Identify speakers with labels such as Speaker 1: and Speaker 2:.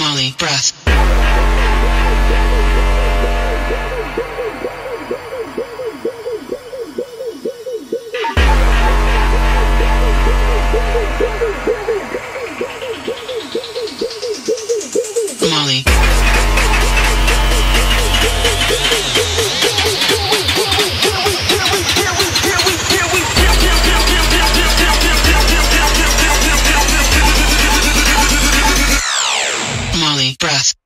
Speaker 1: Molly breath. Breath.